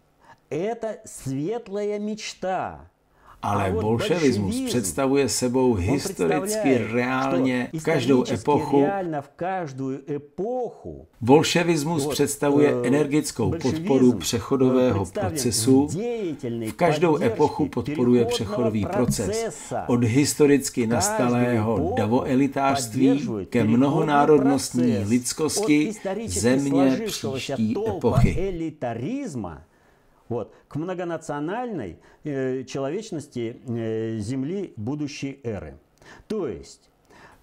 C: это светлая мечта,
B: ale bolševismus představuje sebou historicky reálně v každou epochu. Bolševismus představuje eh, energickou podporu přechodového procesu. V každou epochu podporuje přechodový proces. od historicky nastalého davoelitářství ke mnohonárodnostní lidskosti země příští epochy.
C: Вот, к многонациональной э, человечности э, Земли будущей эры. То есть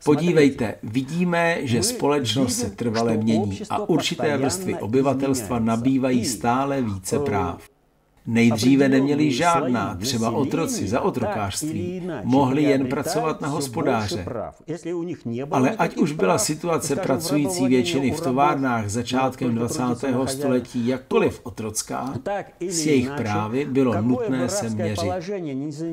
B: Podívejte, vidíme, že společnost se trvale mění a určité vrstvy obyvatelstva nabývají stále více práv. Nejdříve neměli žádná, třeba otroci za otrokářství, mohli jen pracovat na hospodáře. Ale ať už byla situace pracující většiny v továrnách začátkem 20. století jakkoliv otrocká, s jejich právy bylo nutné se měřit.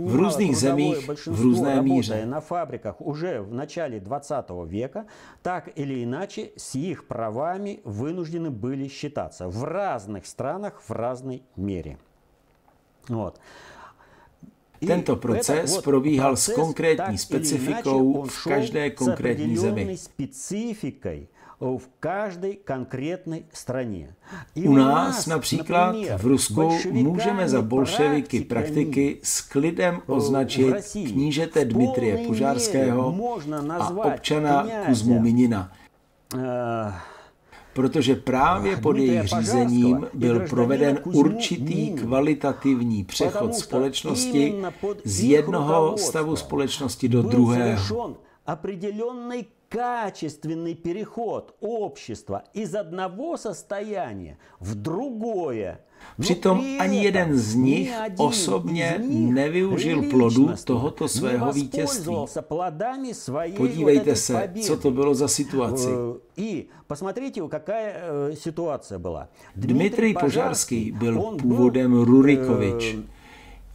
B: V různých zemích v různé míře.
C: Na fabrikách už v начале 20. věka, tak или иначе с их правами вынуждены были считаться в разных странах в разной мере.
B: Вот. Tento proces probíhal s konkrétní specifikou v každé konkrétní zemi.
C: v každé konkrétní straně.
B: U nás například v Rusku můžeme za bolševiky praktiky s klidem označit knížete Dmitrie Požárského a občana Kuzmu Minina protože právě pod jejich řízením byl proveden určitý kvalitativní přechod společnosti z jednoho stavu společnosti do druhého.
C: качественный переход общества из одного состояния в другое.
B: Přitom ani jeden z nich osobně nevyužil plodu tohoto svého vítězství. Podívejte se, co to bylo za situaci. Dmitrij Požárský byl původem Rurikovič.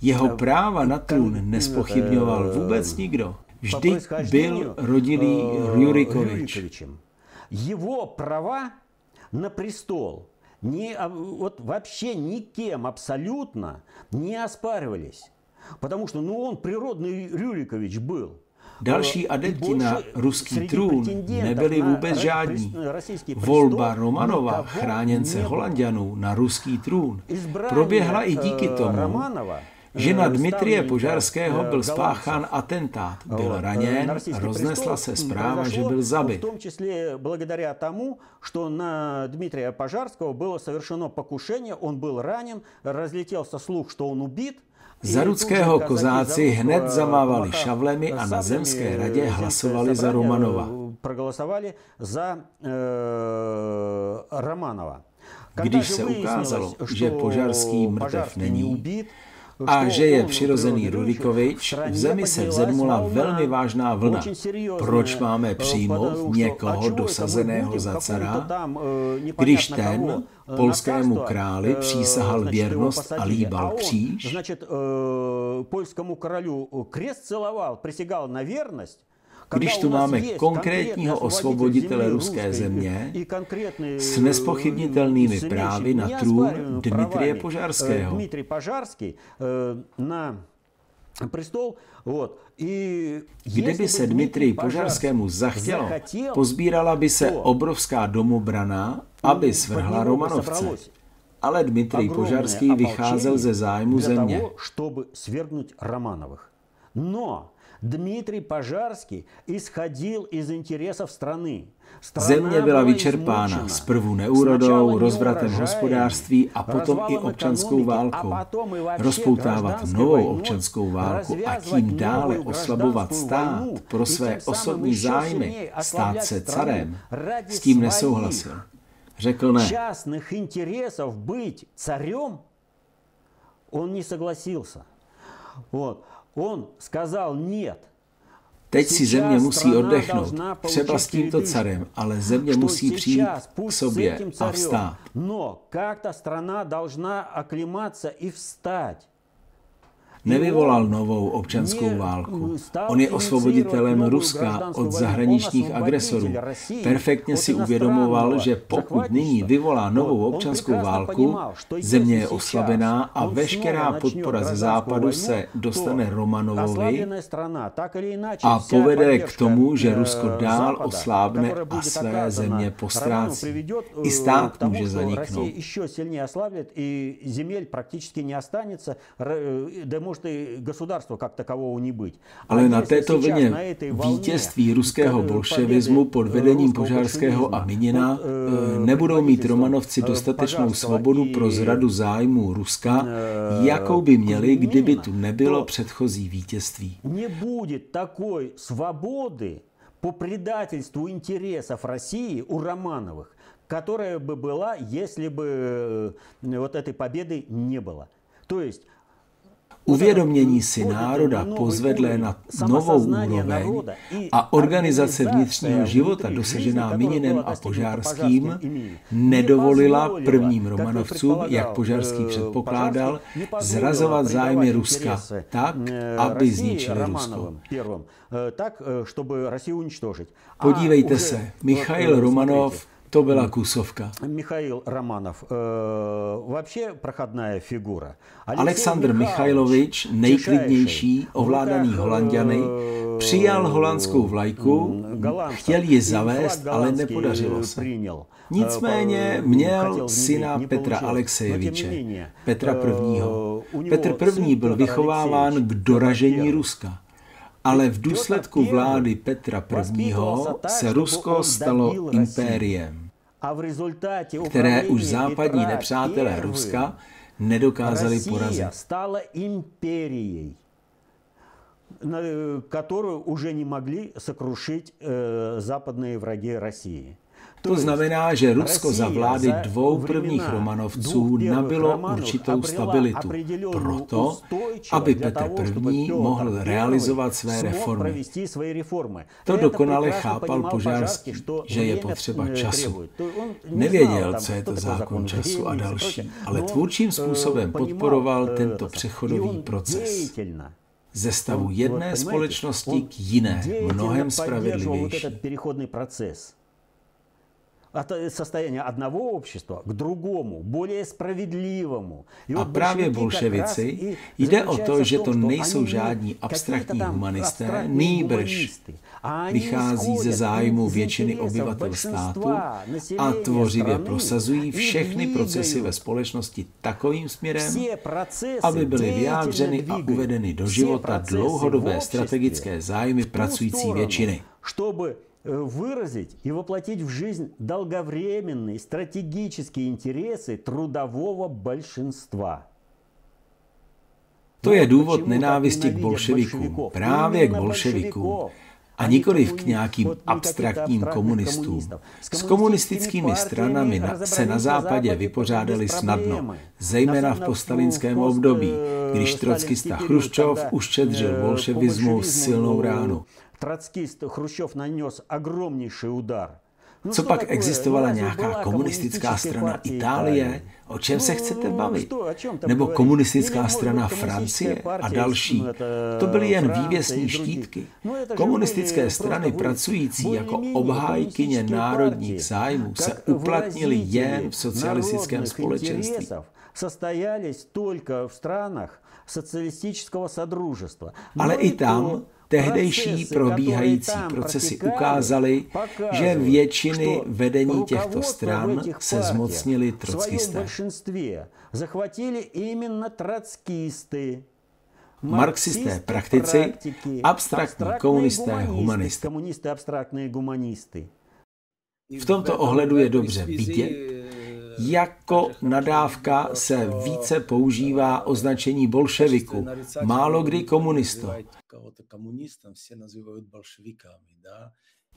B: Jeho práva na trůn nespochybňoval vůbec nikdo. Vždy byl rodilý Rurikovič.
C: Jeho práva na prestol – не, вот вообще никем абсолютно не оспаривались. Потому что ну, он природный Рюрикович был.
B: Další adepti na ruský trůn nebyli vůbec žádní. Volba Romanova, chráněnce Holandianů, na ruský trůn, proběhla i díky tomu, že na Dmitrie Požarského byl spáchán atentát, byl raněn, roznesla se zpráva, že byl zabit.
C: В том числе благодаря тому, что на Дмитрия Пожарского было совершено покушение, он был ранен, разлетелся слух, что он убит,
B: za Rudského kozáci hned zamávali šavlemi a na zemské radě hlasovali za Romanova.
C: Prohlasovali za e, Romanova.
B: Když se ukázalo, že Požarský mrtev není a že je přirozený Rudikovič, v zemi se vzedmula velmi vážná vlna. Proč máme přijmout někoho dosazeného za cara, když ten polskému králi přísahal věrnost a líbal kříž?
C: Значит, польскому королю крест целовал, присягал на верность,
B: když tu máme konkrétního osvoboditele ruské země s nespochybnitelnými právy na trůn Dmitrie Požárského.
C: Dmitry Požárský na prestol, вот,
B: и Kdyby se Dmitrij Požarskému zachtělo, pozbírala by se obrovská domobrana, aby svrhla Romanovce. Ale Dmitrij Požarský vycházel ze zájmu země.
C: Но Dmitrij Požarský исходил из интересов страны.
B: Země byla vyčerpána zprvu neúrodou, rozvratem hospodářství a potom i občanskou válkou. Rozpoutávat novou občanskou válku a tím dále oslabovat stát pro své osobní zájmy, stát se carem, s tím nesouhlasil. Řekl ne.
C: Частных интересов быть царем он не согласился. Вот.
B: Teď si země musí oddechnout, třeba s tímto carem, ale země musí přijít k sobě a vstát. Nevyvolal novou občanskou válku. On je osvoboditelem Ruska od zahraničních agresorů. Perfektně si uvědomoval, že pokud nyní vyvolá novou občanskou válku, země je oslabená a veškerá podpora ze západu se dostane Romanovovi a povede k tomu, že Rusko dál oslábne a své země postrácí. I stát může zaniknout
C: может и государства как такового не быть.
B: Ale na této vlně vítězství ruského bolševismu pod vedením Požárského a Minina nebudou mít Romanovci dostatečnou svobodu pro zradu zájmu Ruska, jakou by měli, kdyby tu nebylo předchozí vítězství.
C: Nebude takové svobody по предательству интересов России у Романовых, которая бы была, если бы вот этой победы не было. То есть
B: Uvědomění si národa pozvedlé na novou úroveň a organizace vnitřního života dosažená Mininem a Požárským nedovolila prvním Romanovcům, jak Požárský předpokládal, zrazovat zájmy Ruska tak, aby zničili Rusko. Podívejte se, Michail Romanov to byla kusovka.
C: Michail Romanov, e, вообще проходная фигура.
B: Aleksandr Michailovič, nejklidnější, ovládaný Holanděny, přijal holandskou vlajku, chtěl ji zavést, ale nepodařilo se. Nicméně měl syna Petra Alexejeviče, Petra I. Petr I. byl vychováván k doražení Ruska. Ale v důsledku vlády Petra I. se Rusko stalo impériem které už západní nepřátelé Ruska nedokázali porazit.
C: stala impériей, которую уже не могли сокрушить э, западные враги России.
B: To znamená, že Rusko za vlády dvou prvních Romanovců nabilo určitou stabilitu proto, aby Petr I. mohl realizovat své reformy. To dokonale chápal Požárský, že je potřeba času. Nevěděl, co je to zákon času a další, ale tvůrčím způsobem podporoval tento přechodový proces ze stavu jedné společnosti k jiné, mnohem spravedlivější
C: от состояния одного общества к другому, более справедливому.
B: A právě bolševici jde o to, že to nejsou žádní abstraktní humanisté, nýbrž vychází ze zájmu většiny obyvatel státu a tvořivě prosazují všechny procesy ve společnosti takovým směrem, aby byly vyjádřeny a uvedeny do života dlouhodobé strategické zájmy pracující většiny.
C: Э, выразить и воплотить в жизнь долговременные стратегические интересы трудового большинства.
B: To je důvod nenávisti k bolševikům, právě k bolševikům, a nikoliv k nějakým abstraktním komunistům. S komunistickými stranami se na západě vypořádali snadno, zejména v postalinském období, když trockista Chruščov uštědřil bolševismu silnou ránu
C: троцкист Хрущев нанес огромнейший удар.
B: Co pak existovala nějaká komunistická strana Itálie? O čem se chcete bavit? Nebo komunistická strana Francie a další? To byly jen vývěsní štítky. Komunistické strany pracující jako obhájkyně národních zájmů se uplatnily jen v socialistickém společenství.
C: Состоялись только в странах социалистического содружества.
B: Ale i tam Tehdejší probíhající procesy ukázaly, že většiny vedení těchto stran se zmocnili trockisté. Marxisté, praktici, abstraktní komunisté, humanisté. V tomto ohledu je dobře vidět, jako nadávka se více používá označení bolševiku, málo kdy komunistu.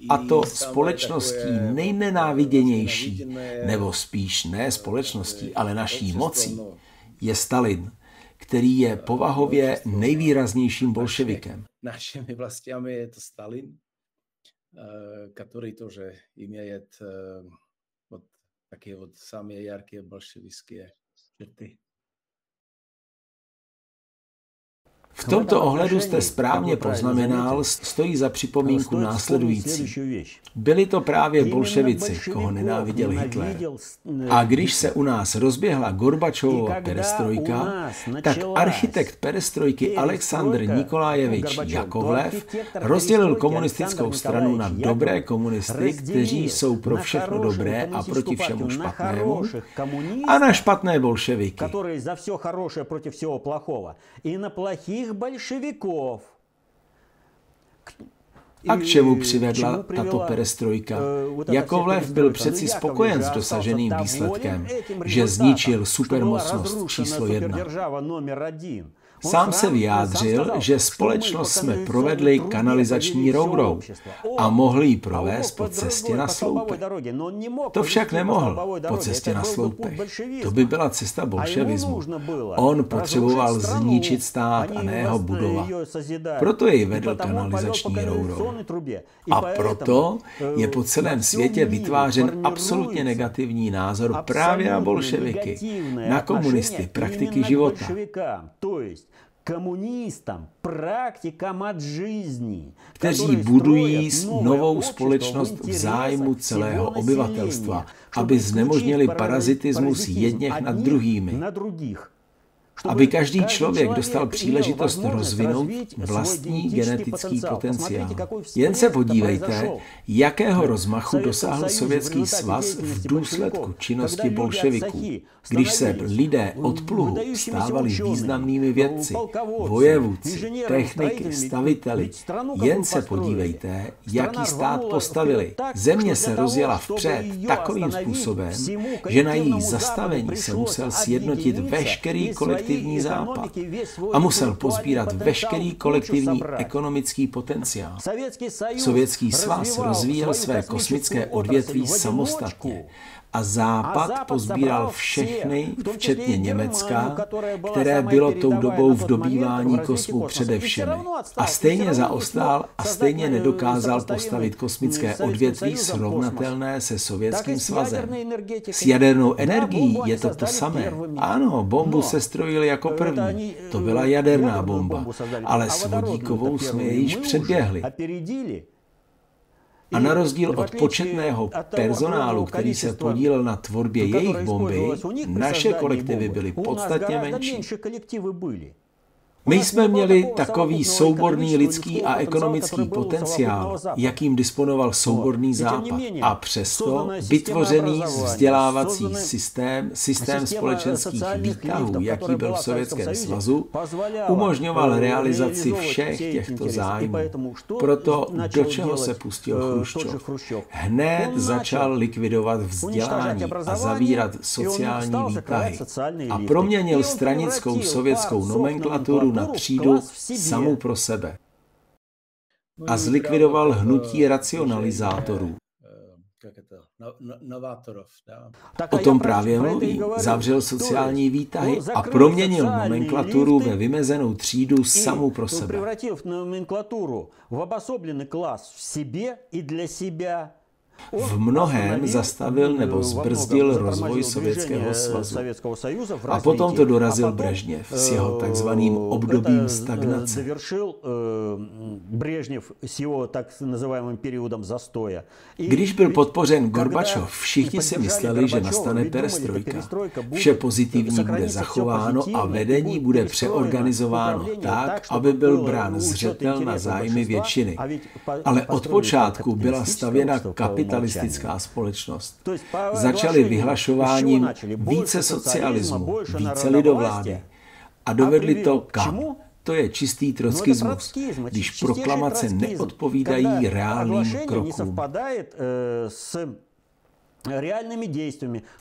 B: A to společností nejnenáviděnější, nebo spíš ne společností, ale naší mocí, je Stalin, který je povahově nejvýraznějším bolševikem.
A: Našimi vlastiami je to Stalin, který to, že jim je také od samé jarké bolševické črty.
B: V tomto ohledu jste správně poznamenal, stojí za připomínku následující. Byli to právě bolševici, koho nenáviděl Hitler. A když se u nás rozběhla Gorbačovova perestrojka, tak architekt perestrojky Aleksandr Nikolajevič Jakovlev rozdělil komunistickou stranu na dobré komunisty, kteří jsou pro všechno dobré a proti všemu špatnému, a na špatné bolševiky
C: таких большевиков.
B: A k čemu přivedla tato perestrojka? Jakovlev byl přeci spokojen s dosaženým výsledkem, že zničil supermocnost číslo jedna. Sám se vyjádřil, že společnost jsme provedli kanalizační rourou a mohli ji provést po cestě na sloupech. To však nemohl po cestě na sloupech. To by byla cesta bolševismu. On potřeboval zničit stát a ne ho budovat. Proto jej vedl kanalizační rourou. A proto je po celém světě vytvářen absolutně negativní názor právě na bolševiky, na komunisty, praktiky života
C: komunistám, praktikám od жизни,
B: kteří budují novou společnost v zájmu celého obyvatelstva, aby znemožnili parazitismus jedněch nad druhými aby každý člověk dostal příležitost rozvinout vlastní genetický potenciál. Jen se podívejte, jakého rozmachu dosáhl Sovětský svaz v důsledku činnosti bolševiků, když se lidé od pluhu stávali významnými vědci, vojevůdci, techniky, staviteli. Jen se podívejte, jaký stát postavili. Země se rozjela vpřed takovým způsobem, že na její zastavení se musel sjednotit veškerý kolektiv kolektivní západ a musel pozbírat veškerý kolektivní ekonomický potenciál. Sovětský svaz rozvíjel své kosmické odvětví samostatně a Západ pozbíral všechny, včetně Německa, které bylo tou dobou v dobývání kosmu především. A stejně zaostál a stejně nedokázal postavit kosmické odvětví srovnatelné se Sovětským svazem. S jadernou energií je to to samé. Ano, bombu se strojili jako první. To byla jaderná bomba, ale s vodíkovou jsme je již předběhli. A na rozdíl od početného personálu, který se podílel na tvorbě jejich bomby, naše kolektivy byly podstatně menší. My jsme měli takový souborný lidský a ekonomický potenciál, jakým disponoval souborný západ. A přesto vytvořený vzdělávací systém, systém společenských výtahů, jaký byl v Sovětském svazu, umožňoval realizaci všech těchto zájmů. Proto do čeho se pustil Chruščov? Hned začal likvidovat vzdělání a zavírat sociální výtahy. a proměnil stranickou sovětskou nomenklaturu na třídu samou pro sebe a zlikvidoval hnutí racionalizátorů. O tom právě mluví. Zavřel sociální výtahy a proměnil nomenklaturu ve vymezenou třídu samou pro sebe. V mnohém zastavil nebo zbrzdil rozvoj Sovětského svazu. A potom to dorazil Brežněv s jeho takzvaným obdobím stagnace. Když byl podpořen Gorbačov, všichni si mysleli, že nastane perestrojka. Vše pozitivní bude zachováno a vedení bude přeorganizováno tak, aby byl brán zřetel na zájmy většiny. Ale od počátku byla stavěna kapitalistická kapitalistická společnost. Začali vyhlašováním více socialismu, více lidovlády a dovedli to kam? To je čistý trockismus, když proklamace neodpovídají reálným krokům.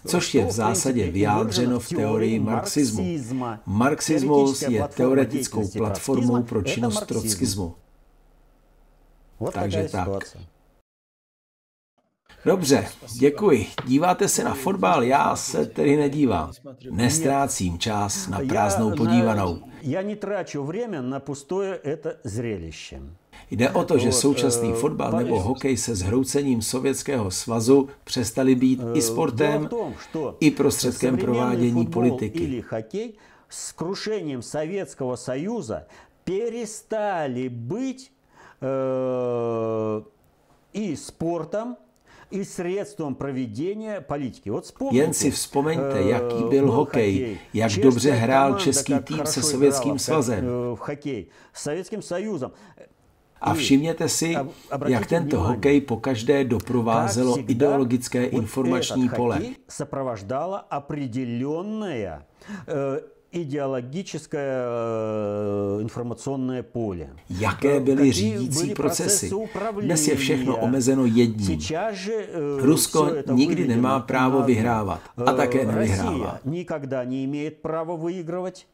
B: Což je v zásadě vyjádřeno v teorii marxismu. Marxismus je teoretickou platformou pro činnost trockismu. Takže tak. Dobře, děkuji. Díváte se na fotbal, já se tedy nedívám. Nestrácím čas na prázdnou podívanou. Já netraču время na pustое это зрелище. Jde o to, že současný fotbal nebo hokej se zhroucením Sovětského svazu přestali být i sportem, i prostředkem provádění politiky. S krušením Sovětského союза перестали быть э, и спортом, i sredstvom provedení politiky. Jen si vzpomeňte, eh, jaký byl hokej, jak dobře hrál český tým se Sovětským svazem. V hokej s Sovětským sajuzem. A všimněte si, jak tento hokej po každé doprovázelo ideologické informační pole ideologické informační pole. Jaké byly řídící procesy? Dnes je všechno omezeno jedním. Rusko nikdy nemá právo vyhrávat a také nevyhrává. Nikdy nemá právo vyhrávat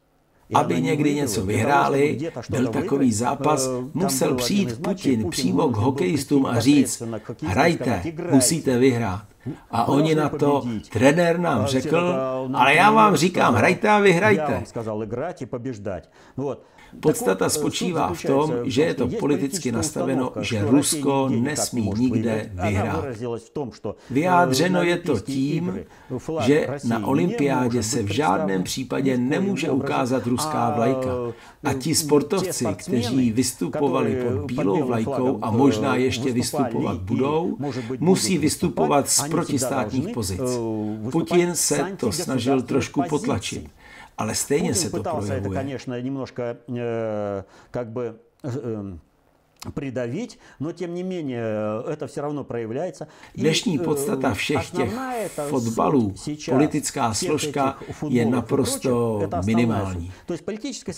B: aby někdy něco vyhráli, byl takový zápas, musel přijít Putin přímo k hokejistům a říct, hrajte, musíte vyhrát. A oni na to, trenér nám řekl, ale já vám říkám, hrajte a vyhrajte. Podstata spočívá v tom, že je to politicky nastaveno, že Rusko nesmí nikde vyhrát. Vyjádřeno je to tím, že na olympiádě se v žádném případě nemůže ukázat ruská vlajka. A ti sportovci, kteří vystupovali pod bílou vlajkou a možná ještě vystupovat budou, musí vystupovat z protistátních pozic. Putin se to snažil trošku potlačit ale stejně se to projevuje. Э, э, přidavit, no těm не менее это все равно проявляется. Dnešní э, podstata všech těch fotbalů, politická složka je naprosto minimální.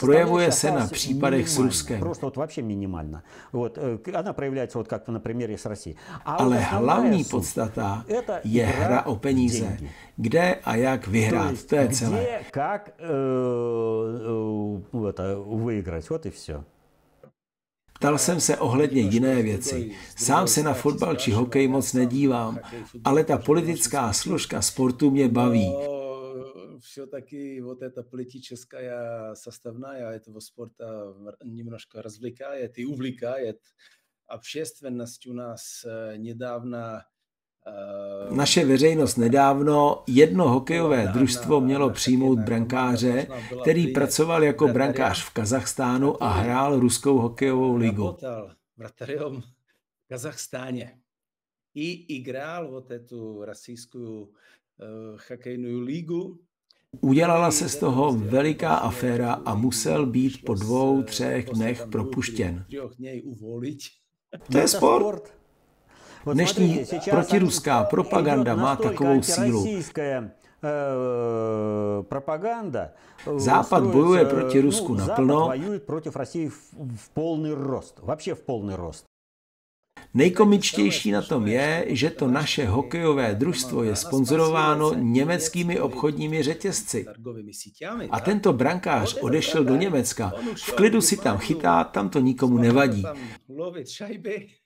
B: Projevuje se na případech s Ruskem. Просто вот вообще минимально. Вот, она проявляется вот как на примере с Россией. Ale hlavní podstata je hra o peníze. Kde a jak vyhrát, to je celé. Где, как это, выиграть, вот и все. Ptal jsem se ohledně jiné věci. Sám se na fotbal či hokej moc nedívám, ale ta politická složka sportu mě baví. все-таки вот эта политическая составная этого спорта немножко развлекает и увлекает. Общественность у нас недавно naše veřejnost nedávno jedno hokejové družstvo mělo přijmout brankáře, který pracoval jako brankář v Kazachstánu a hrál ruskou hokejovou ligu. V Kazachstáně.
A: i, i grál o tu rasijskou uh, hokejnou ligu.
B: Udělala se z toho veliká aféra a musel být po dvou, třech dnech propuštěn. To je sport. Dnešní protiruská propaganda má takovou sílu. Západ bojuje proti Rusku naplno. Nejkomičtější na tom je, že to naše hokejové družstvo je sponzorováno německými obchodními řetězci. A tento brankář odešel do Německa. V klidu si tam chytá, tam to nikomu nevadí.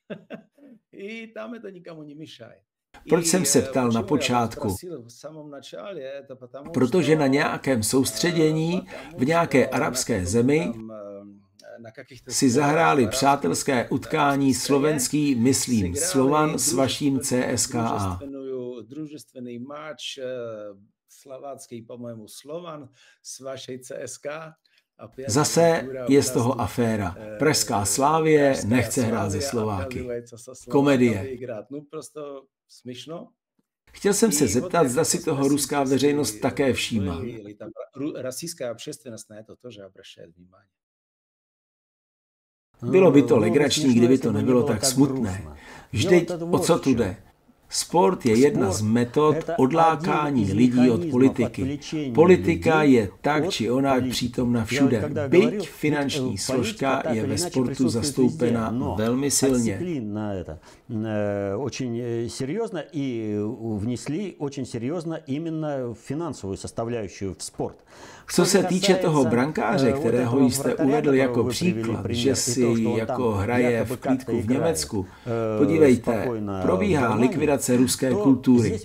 B: Proč jsem se ptal na počátku? Protože na nějakém soustředění v nějaké arabské zemi si zahráli přátelské utkání slovenský, myslím, Slovan s vaším CSKA. Slovácký, po Slovan s vaší CSK. Zase je z toho aféra. Pražská Slávě nechce hrát ze Slováky. Komedie. Chtěl jsem se zeptat, zda si toho ruská veřejnost také všímá. Rasijská общественность na to тоже обращает внимание. Bylo by to no, legrační, kdyby to nebylo tak smutné. Vždyť o co tu jde? Sport je jedna z metod odlákání lidí od politiky. Politika je tak či onak přítomna všude. Byť finanční složka je ve sportu zastoupena velmi silně.
C: Очень серьезно и внесли очень серьезно именно финансовую составляющую в спорт.
B: Co se týče toho brankáře, kterého jste uvedl jako příklad, že si jako hraje v klídku v Německu, podívejte, probíhá likvidace ruské kultury,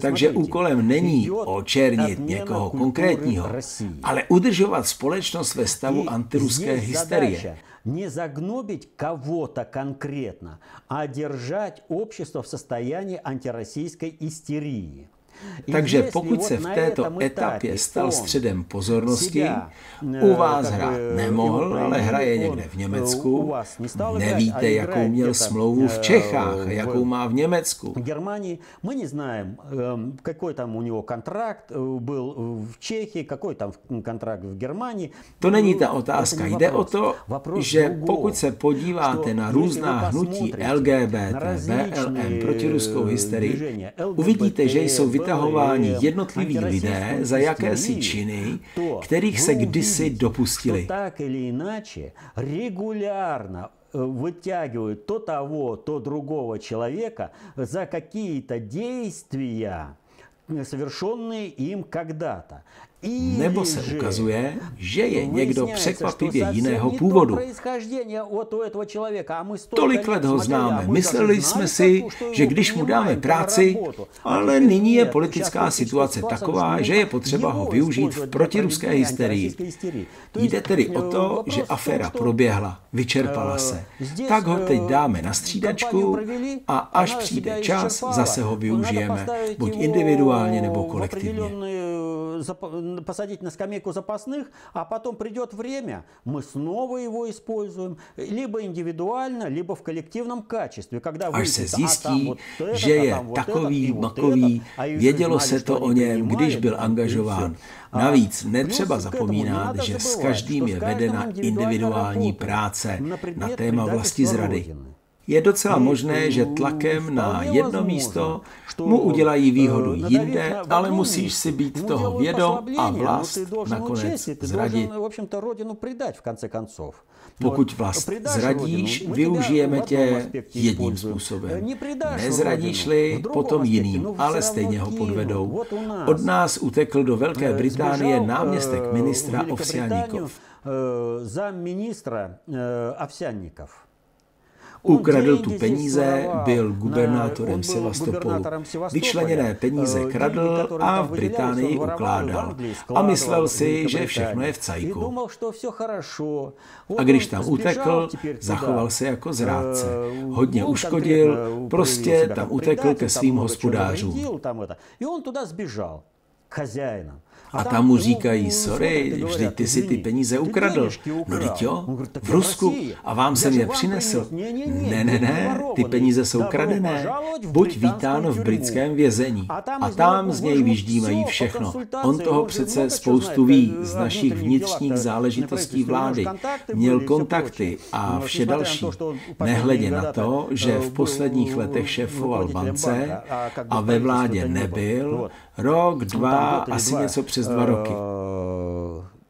B: takže úkolem není očernit někoho konkrétního, ale udržovat společnost ve stavu antiruské hysterie.
C: не загнобить кого-то конкретно, а держать общество в состоянии антироссийской истерии.
B: Takže pokud se v této etapě stal středem pozornosti, eh, eh, eh, u vás hrát nemohl, ale hraje někde v Německu, nevíte, jakou měl smlouvu v Čechách, jakou má v Německu.
C: V Germánii. My neznáme, ehm, jaký tam u něho kontrakt byl v Čechii, jaký tam kontrakt v Germánii.
B: To není ta otázka, jde o to, že pokud se podíváte na různá hnutí LGBT, BLM, protiruskou hysterii, uvidíte, že jsou vytvořené vytahováni jednotliví lidé za jakési činy, kterých se kdysi dopustili.
C: Tak или иначе, регулярно вытягивают то того, то другого человека за какие-то действия, совершенные им когда-то.
B: Nebo se ukazuje, že je někdo překvapivě jiného původu. Tolik let ho známe. Mysleli jsme si, že když mu dáme práci, ale nyní je politická situace taková, že je potřeba ho využít v protiruské hysterii. Jde tedy o to, že aféra proběhla, vyčerpala se. Tak ho teď dáme na střídačku a až přijde čas, zase ho využijeme, buď individuálně nebo kolektivně
C: посадить на скамейку запасных, а потом придет время, мы снова его используем, либо индивидуально, либо в коллективном качестве.
B: Когда Až se zjistí, že je takový, makový, vědělo se to o něm, když byl angažován. Navíc netřeba zapomínat, že s každým je vedena individuální práce na téma vlasti zrady. Je docela možné, že tlakem na jedno místo mu udělají výhodu jinde, ale musíš si být toho vědom a vlast nakonec zradit. Pokud vlast zradíš, využijeme tě jedním způsobem. Nezradíš-li, potom jiným, ale stejně ho podvedou. Od nás utekl do Velké Británie náměstek
C: ministra Ovsianikov.
B: Ukradl tu peníze, byl gubernátorem Sevastopolu. Vyčleněné peníze kradl a v Británii ukládal. A myslel si, že všechno je v cajku. A když tam utekl, zachoval se jako zrádce. Hodně uškodil, prostě tam utekl ke svým hospodářům. A tam mu říkají, sorry, vždyť ty si ty peníze ukradl. No teď jo, v Rusku a vám jsem je přinesl. Ne, ne, ne, ty peníze jsou kradené. Buď vítáno v britském vězení. A tam z něj vyždímají všechno. On toho přece spoustu ví z našich vnitřních záležitostí vlády. Měl kontakty a vše další. Nehledě na to, že v posledních letech šéfoval bance a ve vládě nebyl, rok, dva, asi něco přes dva roky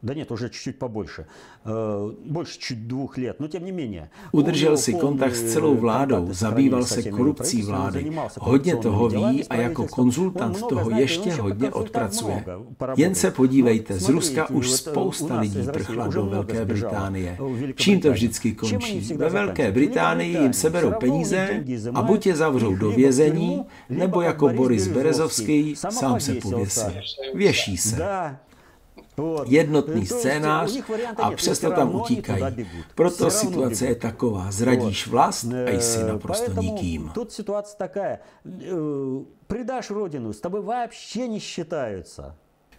C: Да нет, уже чуть-чуть побольше. Э, больше чуть двух лет, но тем не менее.
B: Udržel si kontakt s celou vládou, zabýval se korupcí vlády, hodně toho ví a jako konzultant toho ještě hodně odpracuje. Jen se podívejte, z Ruska už spousta lidí prchla do Velké Británie. Čím to vždycky končí? Ve Velké Británii jim seberou peníze a buď je zavřou do vězení, nebo jako Boris Berezovský sám se pověsí. Věší se jednotný scénář a přesto tam utíkají. Proto situace je taková, zradíš vlast a jsi naprosto nikým.
C: Тут ситуация такая, предаешь родину, с тобой вообще не считаются.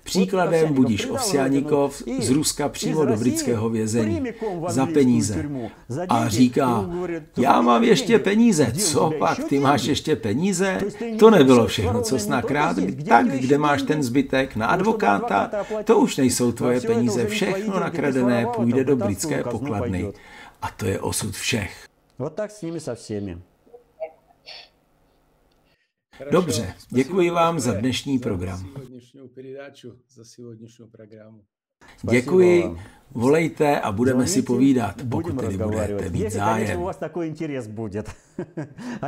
B: Příkladem budíš Ovsianikov z Ruska přímo do britského vězení za peníze. A říká, já mám ještě peníze. Co pak, ty máš ještě peníze? To nebylo všechno, co jsi nakrát. Tak, kde máš ten zbytek? Na advokáta? To už nejsou tvoje peníze. Všechno nakradené půjde do britské pokladny. A to je osud všech.
C: Вот tak s nimi se všemi.
B: Dobře, děkuji vám za dnešní program. Děkuji, volejte a budeme si povídat, pokud tedy budete mít zájem.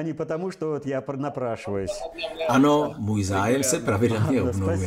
C: Ano,
B: můj zájem se pravidelně obnovuje.